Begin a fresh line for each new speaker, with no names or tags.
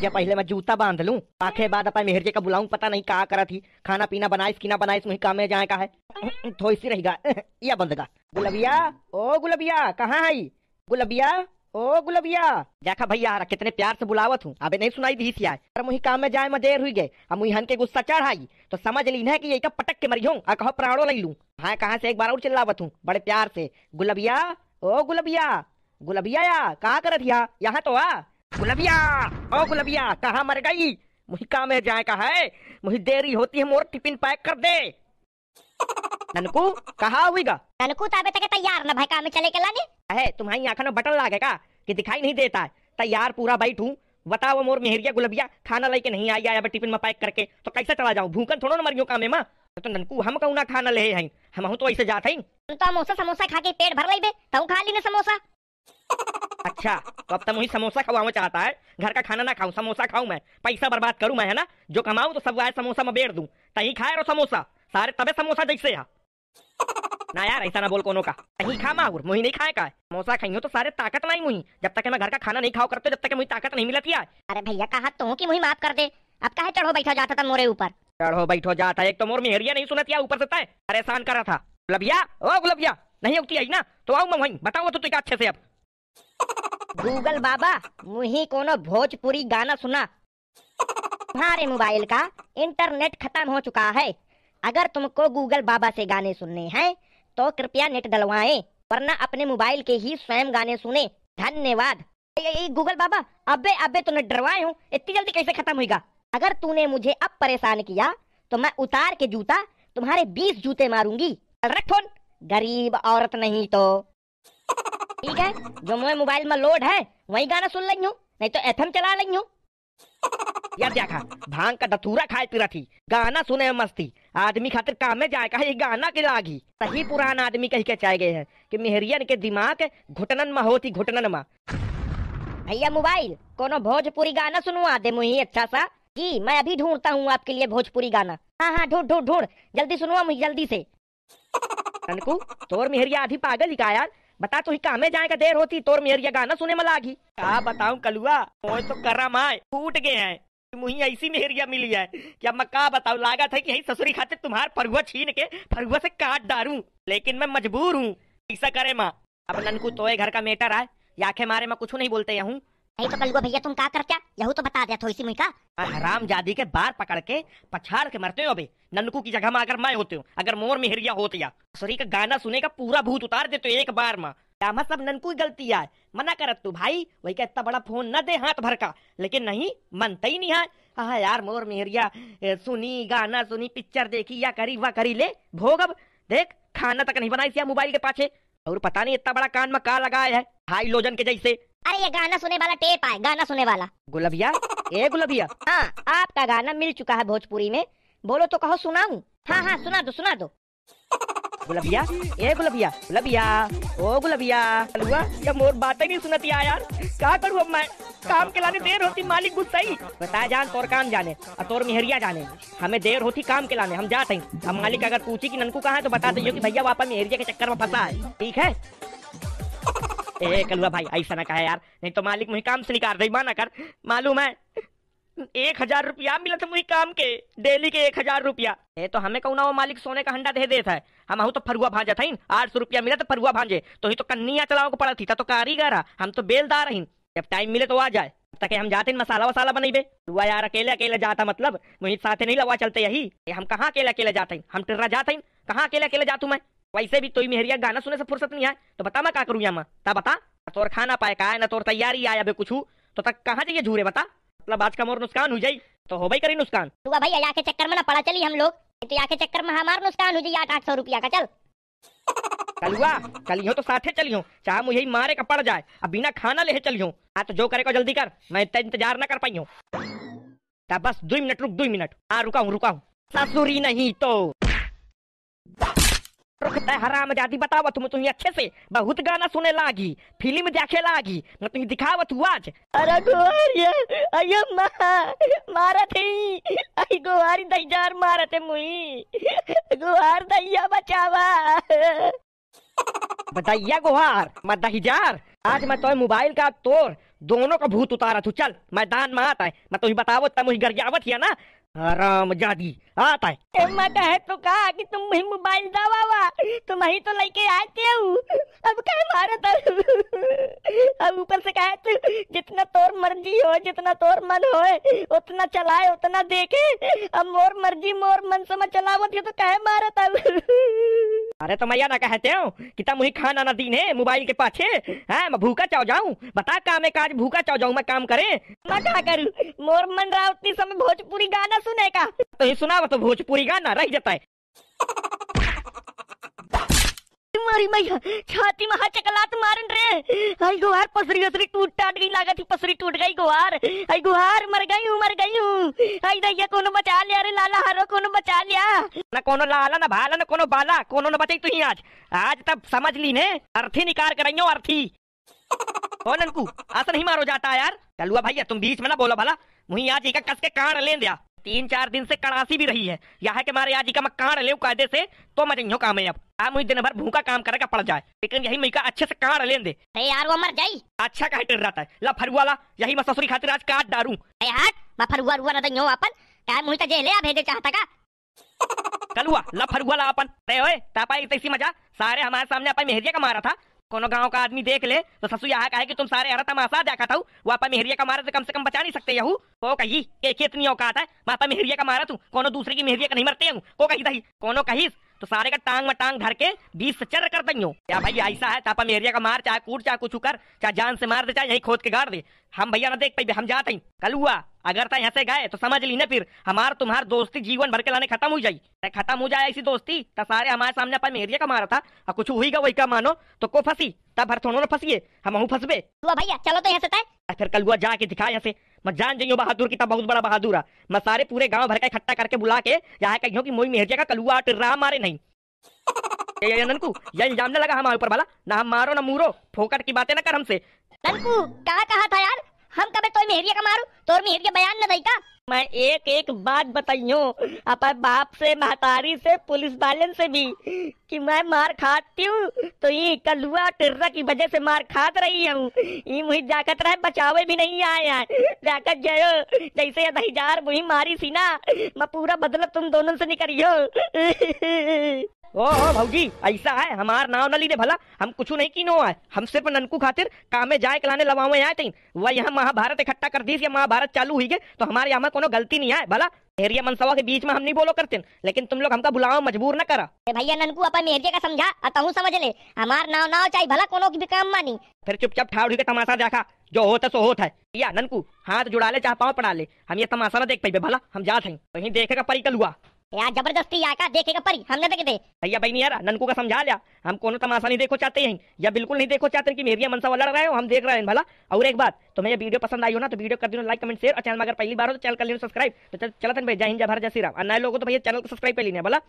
जे पहले मैं जूता बाँध लूँ आखे बाद अपन मेहर का बुलाऊं, पता नहीं का करा थी। खाना पीना बनाइस कि ना बनाइस मुही काम में जाए का है। सी रहेगा। या बंदगा गुलबिया, ओ गुलबिया, कहाँ है? गुलबिया, ओ गुलबिया। देखा भैया कितने प्यार से बुलावत हूँ। अबे, नहीं सुनाई दी थी पर मुही काम में जाए, में देर हुई गए। अब हन के गुस्सा चढ़ाई। तो समझ ली ना कि ये पटक के मरी हूँ आ कहो प्राणो ले लूँ। हाँ कहाँ से एक बार और चिल्लावत हूँ, बड़े प्यार से। गुलबिया, ओ गुलबिया। गुलबिया या कहाँ करत यहाँ तो आ। गुलबिया ओ गुलबिया कहाँ मर गई? मुही काम में जाए का है? मुही देरी होती है मोर टिफ़िन पैक कर दे। ननकू कहाँ हुईगा?
तनकू ताबे तक तैयार ना भाई काम में चले के लाने?
है तुम्हारी आँखों में बटन लागेगा कि दिखाई नहीं देता। है तैयार पूरा बैठू बताओ मोर मेहरिया गुलबिया खाना लेके नहीं आई आया टिफ़िन में पैक करके। तो कैसे चला जाऊँ? भूखन थोड़ा ना मरियो काम में तो ननकू हम कहूँ ना खाना ले हैं? हम हूँ तो ऐसे जाते हैं।
तो समोसा समोसा खा के पेट भर लेबे तू खा ली ना समोसा।
अच्छा तो अब तो मुझे समोसा खवाना चाहता है घर का खाना ना खाऊं समोसा खाऊं मैं पैसा बर्बाद करूँ मैं है ना? जो कमाऊं तो सब आए समोसा में बेच दूँ तही खाए रो समोसा सारे तबे समोसा जैसे यहाँ। ना यार ऐसा ना बोल कोनो का कहीं खा मांगुर मुही नहीं खाए का समोसा खाइयो तो सारे ताकत नहीं मुही जब तक मैं घर का खाना नहीं खाओ करते जब तक मुझे ताकत नहीं मिलती है
अरे भैया कहा तो कि मुझे माफ़ कर दे अब काहे चढ़ो बैठा जाता था मोरे ऊपर?
चढ़ो बैठो जाता एक तो मोर मेहरिया नहीं सुनती है ऊपर से तय परेशान कर रहा था। गुलबिया ओ गुलबिया नहीं उगती आई ना तो आओ मैं वहीं बताओ तो तुझे अच्छे से अब।
गूगल बाबा, मुही कोनो भोजपुरी गाना सुना। तुम्हारे मोबाइल का इंटरनेट खत्म हो चुका है। अगर तुमको गूगल बाबा से गाने सुनने हैं तो कृपया नेट डलवाएँ, वरना अपने मोबाइल के ही स्वयं गाने सुने। धन्यवाद। गूगल बाबा, अबे अबे, तूने डरवाए हूँ। इतनी जल्दी कैसे खत्म होगा अगर तूने मुझे अब परेशान किया तो मैं उतार के जूता तुम्हारे बीस जूते मारूँगी। रख गरीब औरत नहीं तो। ठीक है? जो मेरे मोबाइल में लोड है, वही गाना सुन रही हूँ, नहीं तो एफएम चला रही हूँ।
यार देखा, भाँग का दथूरा खाए पी थी, गाना सुने में मस्ती, आदमी खातिर काम में जाए का ये गाना के लागी। सही पुराना आदमी कही के चाहे गए हैं, कि मेहरियन के दिमाग घुटनन में होती घुटनन में।
भैया मोबाइल, कोनो भोजपुरी गाना सुनवा दे मुझे अच्छा सा। जी, मैं अभी ढूंढता हूँ आपके लिए भोजपुरी गाना। हाँ हाँ ढूंढ ढूंढ ढूंढ, जल्दी सुनवा मुझे, जल्दी से।
तनकू तोर मेहरिया आधी पागल ही का यार। बता तू ही कामे जाए का देर होती, तोर मेहरिया गाना सुने में लागी। क्या बताऊँ कलुआ? मोय तो करम आए टूट गए हैं। मुही ऐसी मेहरिया मिली है। कि अब मैं कहा बताऊँ? लागत है कि यही ससुरी खाते तुम्हार फरुआ छीन के फरुआ से काट डालू लेकिन मैं मजबूर हूँ। ऐसा करे माँ। अब ननकू तोए घर का मेटर आए। याखे मारे मैं, कुछ नहीं बोलते यहूँ।
नहीं तो कलुआ भैया, तुम क्या? करते यहू तो बता दिया थोड़ी सी मुझका
हराम जादी के बार पकड़ के पछाड़ के मरते हो अबे ननकू की जगह में अगर मैं होते हूँ, अगर मोर मेहरिया होती या ससुरी का गाना सुने का पूरा भूत उतार देते हो एक बार में। क्या सब ननकू की गलती है? मना करत तू भाई, वही का इतना बड़ा फ़ोन न दे हाथ भर का। लेकिन नहीं, मनता ही नहीं है। हाँ यार, मोर मेहरिया सुनी, गाना सुनी, पिक्चर देखी या करी वह करी ले। भोग अब, देख, खाना तक नहीं बनाई मोबाइल के पाछे। और पता नहीं इतना बड़ा कान में का लगाया है। हाई लोजन के जैसे।
अरे ये गाना सुने वाला टेप आए, गाना सुने वाला।
गुलबिया? ए गुलबिया?
हाँ आपका गाना मिल चुका है भोजपुरी में। बोलो तो कहो सुनाऊं। हाँ हाँ सुना दो सुना दो।
गुलबिया? ए गुलबिया गुलबिया, ओ गुलबिया। अलुआ ये मोर बातें नहीं सुनती है यार। क्या करूँ अब मैं? काम के लाने देर होती, मालिक गुस्सा ही बता जान तोर काम जाने, और तोर मेहरिया जाने। हमें देर होती काम के लाने हम जाते हैं। हम मालिक अगर पूछी कि ननकू कहाँ है तो बता दीजिए कि भैया वापस मेहरिया के चक्कर में फंसा है। ठीक है? ए कलुआ भाई, ऐसा ना कहे यार। नहीं तो मालिक मुझे काम से निकाल रही माना कर। मालूम है, एक हज़ार रुपया मिला था मुझे काम के, डेली के एक हज़ार रुपया। ए तो हमें कहूँ ना, वो मालिक सोने का हंडा दे देता है हम आहू तो फरुआ भांजा था आठ सौ रुपया मिला तो फरुआ भांजे। तो ही तो कन्निया चलाओ को पड़ा थी तो कारीगर हम तो बेलदार रही जब टाइम मिले तो आ जाए तक हम जाते हैं मसाला वसाला बनेबे हुआ यार, अकेले अकेले जाता मतलब? मुझे साथे नहीं लवा चलते यही। हम कहाँ अकेले अकेले जाते हैं? हम टिर्रा जाते हैं? कहाँ अकेले अकेले जातू मैं? वैसे भी तो मेहरिया गाना सुने से फुर्सत नहीं है तो बता मैं क्या करूँ यहाँ ता बता तोर खाना पाए का है ना तोर तैयारी आया बे कुछ तो तक कहाँ जाइए झूरे बता? मतलब आज का मोर नुकसान हो जाई। तो हो भाई करी नुकसान
तू भैया यहाँ के चक्कर में ना पड़ा चली हम लोग। तो यहाँ के चक्कर में हमारा नुकसान हो जाए आठ आठ सौ रुपया का चल।
कलुआ चलियो तो साथे चलियो चाहे मुझे ही मारे का पड़ जाए। अब बिना खाना ले चलियो हाँ। तो जो करे को जल्दी कर। मैं इतना इंतज़ार ना कर पाई हूँ। बस दो मिनट रुक दो मिनट। हाँ रुका हूँ रुका हूँ। ससुरी नहीं तो। है हराम जादी बतावा तुम तुम्हें अच्छे से बहुत गाना सुने लागी फ़िल्म देखे लागी मैं तुम्हें दिखावा तू आज। अरे गोरिया अयो माँ मारा थी आई गोहारी दईजार मारा थे मुई। गोहार दैया बचावा। बदैया गोहार मैं दहीजार आज मैं तो मोबाइल का तोड़ दोनों का भूत उतारा तू चल मैदान में आता है। मैं तुम्हें बतावो तब मुझे गरियावत हिया ना राम जादी आता है।
ए, मैं कहे तो कहा कि तुम ही मोबाइल दबावा? तुम ही तो लेके आते हो। अब कहे मारत अब ऊपर से कहे तू जितना तोर मर्ज़ी हो जितना तोर मन हो उतना चलाए उतना देखे। अब मोर मर्ज़ी मोर मन से मैं चलावत है तो कहे मारत तब
अरे तो मैया ना कहते हो कि तुम ही खाना ना दीन है मोबाइल के पाछे। है मैं भूखा चाव जाऊँ। बता काम है काज भूखा चाव जाऊँ मैं काम करे।
मैं क्या करूँ? मोर मन रहा उतनी समय भोजपुरी गाना सुने का
तो ये सुना तो भोजपुरी गाना रह जाता है।
तुम्हारी मैया छाती में चकलात मारन रे। आई गुहार पसरी उसरी टूट टाट गई, लागत पसरी टूट गई गुहार। आई गुहार, मर गई हूँ, मर गई हूँ। आई दैया कोनो बचा लिया रे, लाला हारो कोनो बचा लिया।
ना कोनो लाला, ना भाला, ना कोनो बाला, कोनो ना बचे तू ही आज। आज तब समझ ली ने, अर्थी निकार कर अर्थी। ओ ननकू, आसन ही मारो जाता यार। चलुआ भैया, तुम बीच में ना बोलो भला। मुही आज का कस के कान ले दिया। तीन चार दिन से कड़ासी भी रही है। यहाँ के मारे आज का मैं कान ले कायदे से तो मैं जइयो काम है अब। आ मुझे दिन भर भूखा काम करेगा पड़ जाए लेकिन यही मैं का अच्छे से कान ले दे।
अरे यार वो मर जाई।
अच्छा कहे टिर रहता है। ला फरुआ ला यही मैं ससुरी खातिर आज काट डारू
अरे हट मैं फरुआ रुआ न दइयो अपन। काय मुही त जेले आ भेजे चाहता का।
कलुआ ला फरुआ ला अपन। ते ओए तापा तैसी मज़ा। सारे हमारे सामने अपन मेहरिया का मारा था। कोनो गाँव का आदमी देख ले तो ससु यहाँ कहे कि तुम सारे हरा तमाशा देखा था, वो आपा मेहरिया का मारा से कम से कम बचा नहीं सकते यहू। को कही के कितनी औकात है मापा मेहरिया का मारा तू, कोनो दूसरे की मेहरिया का नहीं मरते हूँ को कही दही, कोनो कही तो सारे का टांग में टांग धर के बीस से चर कर दइयो या भाई ऐसा है तापा मेहरिया का मार चाहे कूट चाहे कुछ कर चाहे जान से मार दे चाहे यही खोद के गाड़ दे। हम भैया ना देख पाई हम जाते हैं। कल हुआ अगर तय यहाँ से गए तो समझ ली ना फिर हमार तुम्हार दोस्ती जीवन भर के लाने खत्म हो जाई। तय खत्म हो जाए ऐसी दोस्ती तो सारे हमारे सामने अपन मेहरिया का मारा था और कुछ हुई का वही का मानो तो को फंसी? तब भर थोड़ो ना फंसिए हम फंसबे।
भैया चलो तो यहाँ से तय
फिर कल हुआ जाके दिखा यहाँ से। मैं जान जाइयो बहादुर की तब बहुत बड़ा बहादुर है मैं सारे पूरे गाँव भर का इकट्ठा करके बुला के यहाँ कहियो कि मोई मेहरिया का कलुआ टिर्रा मारे नहीं। ये ननकू ये इल्ज़ाम न लगा हमारे ऊपर वाला। ना हम मारो ना मूरो। फोकट की बातें ना कर हमसे।
ननकू कहा कहा था यार? हम कबे तो मेहरिया का मारू? तो मेहरिया बयान न दई का मैं एक एक बात बताइयो अपने बाप से महतारी से, पुलिस वाले से भी कि मैं मार खाती हूँ तो ये कलुआ टिर्रा की वजह से मार खात रही हूँ। ये मुझे जाकत रहे बचावे भी नहीं आए हैं। जाकर जयो जैसे दहीजार मुही मारी सी ना, मैं पूरा बदला तुम दोनों से निकलियो
ओ भौजी ऐसा है हमार नाव न लीने भला हम कुछ नहीं कीनो है हम सिर्फ़ ननकू खातिर कामे जाए कलाने लवावे आए थे वह यहाँ महाभारत इकट्ठा कर दी या महाभारत चालू हुई गए तो हमारे यहाँ कोनो गलती नहीं आए भला? एरिया मनसवा के बीच में हम नहीं बोलो करते लेकिन तुम लोग हमका बुलाओ मजबूर न करा।
भैया ननकू अपन मेहरिया का समझा अतहू समझ ले। हमार नाव नाव चाहिए भला कोनो की भी काम मानी।
फिर चुपचाप ठाउड़ी के तमाशा देखा जो होता सो होता है। या ननकू हाथ जुड़ा ले चाहे पाँव पड़ा ले। हम ये तमाशा ना देख पाई भला? हम जाते हैं कहीं देखेगा परिकल हुआ।
यार ज़बरदस्ती आका देखेगा परी, हमने देखे थे
भैया भाई नहीं यार, ननकू का समझा लिया। हम कोनो तमाशा नहीं देखो चाहते हैं। या बिल्कुल नहीं देखो चाहते कि मेरिया मनसा वाला रहे हो हम देख रहे हैं भला। और एक बात तो ये वीडियो पसंद आई हो ना तो वीडियो कर दिनो लाइक कमेंट शेयर और चैनल अगर पहली बार हो तो चैनल कर लेना सब्सक्राइब तो चलते भाई, जय हिंद, जय भारत, जय श्री राम। और नए लोगों तो भैया चैनल को सब्सक्राइब कर लेना भला।